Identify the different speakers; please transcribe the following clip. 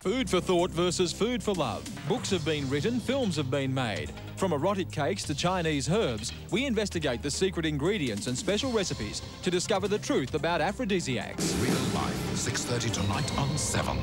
Speaker 1: Food for thought versus food for love. Books have been written, films have been made. From erotic cakes to Chinese herbs, we investigate the secret ingredients and special recipes to discover the truth about aphrodisiacs.
Speaker 2: Real life, 6.30 tonight on 7.